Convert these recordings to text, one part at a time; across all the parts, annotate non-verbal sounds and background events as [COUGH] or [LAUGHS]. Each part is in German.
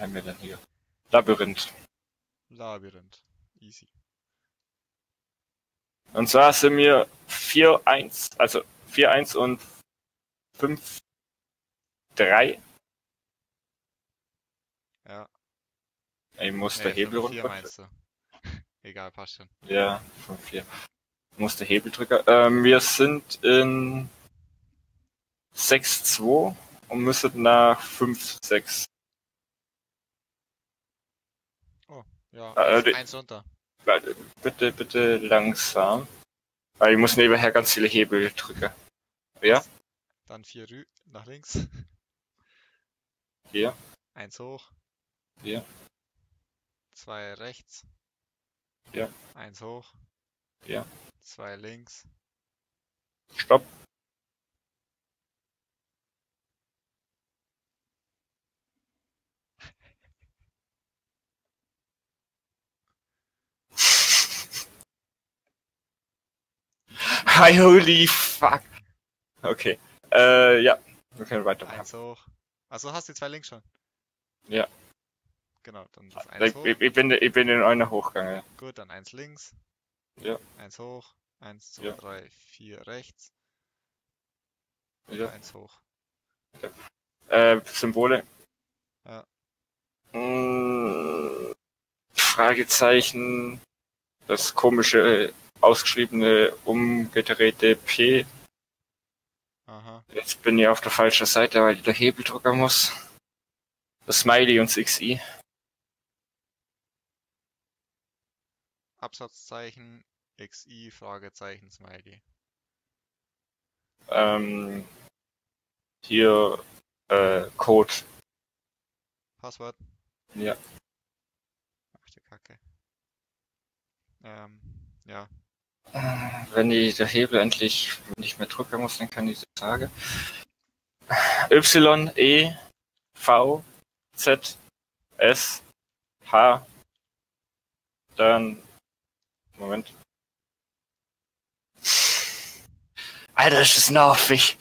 haben wir denn hier? Labyrinth. Labyrinth. Easy. Und zwar sind wir 4-1, also 4-1 und 5-3. Ja. Ich muss Nee, der Hebel 5-4 runter. meinst du. [LAUGHS] Egal, passt schon. Ja, 5-4. Muss der Hebeldrücker. Ähm, wir sind in 6-2 und müssen nach 5-6. Ja, Äh, eins, runter. Warte, Bitte, bitte langsam. Weil ich muss nebenher ganz viele Hebel drücken. Ja, Dann vier Rü nach links. hier, Eins hoch. hier, Zwei rechts. Ja. Eins hoch. Ja. Zwei links. stopp. Holy fuck. Okay. Äh, ja. Wir können weitermachen. Eins hoch. Also hast du die zwei links schon? Ja. Genau, dann das eins Ich, hoch. ich, bin, ich bin in einer hochgegangen. Gut, dann eins links. Ja. Eins hoch. Eins, zwei, Ja. drei, vier rechts. Ja. Eins hoch. Äh, Symbole. Ja. Mm, Fragezeichen. Das komische, ausgeschriebene, umgedrehte P. Aha. Jetzt bin ich auf der falschen Seite, weil ich der Hebeldrucker muss. Das Smiley und das XI. Absatzzeichen. XI, Fragezeichen, Smiley. Ähm, hier, äh, Code. Passwort. Ja. Ach die Kacke. Ähm, ja. Wenn ich der Hebel endlich nicht mehr drücken muss, dann kann ich das sagen. Y, E, V, Z, S, H, dann, Moment. Alter, ist das nervig.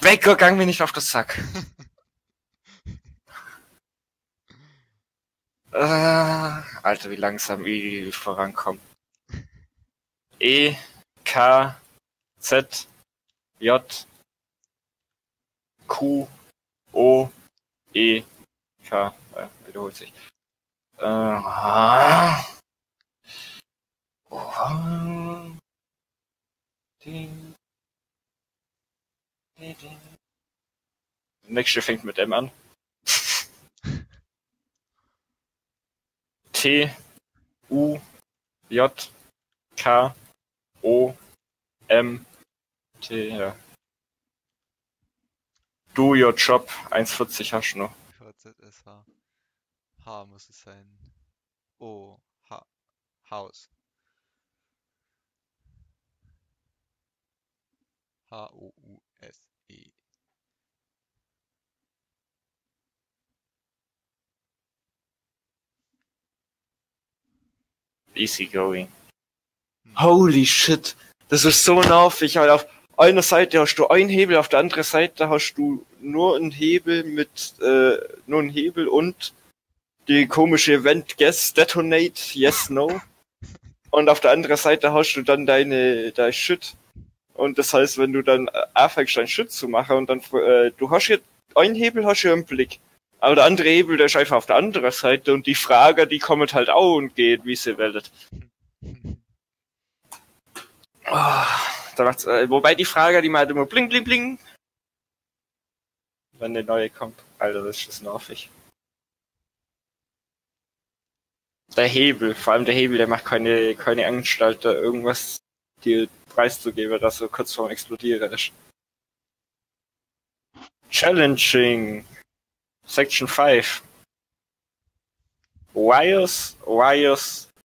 Weggegangen mir nicht auf den Sack. [LAUGHS] äh, Alter, wie langsam ich vorankomme. E, K, Z, J, Q, O, E, K. Äh, wiederholt sich. Äh. Nächste fängt mit M an. T, U, J, K, O, M, T, ja. Do your job, 1,40 hast du noch. VZSH. H muss es sein. O. H. Haus. H-O-U-S-E. Easy going. Holy shit. Das ist so nervig, weil auf einer Seite hast du einen Hebel, auf der anderen Seite hast du nur einen Hebel mit, äh, nur einen Hebel und die komische Event Guess Detonate, Yes, No. [LAUGHS] Und auf der anderen Seite hast du dann deine, dein Shit. Und das heißt, wenn du dann äh, anfängst, dein Shit zu machen und dann, äh, du hast jetzt, einen Hebel hast du im Blick. Aber der andere Hebel, der ist einfach auf der anderen Seite und die Frage, die kommt halt auch und geht, wie sie wollt. Ah, da macht's, äh, wobei die Frage, die macht immer bling, bling, bling. Wenn eine neue kommt. Alter, das ist das nervig. Der Hebel, vor allem der Hebel, der macht keine, keine Anstalt, da irgendwas dir preiszugeben, dass du kurz vorm Explodieren ist. Challenging. Section 5. Wires, wires,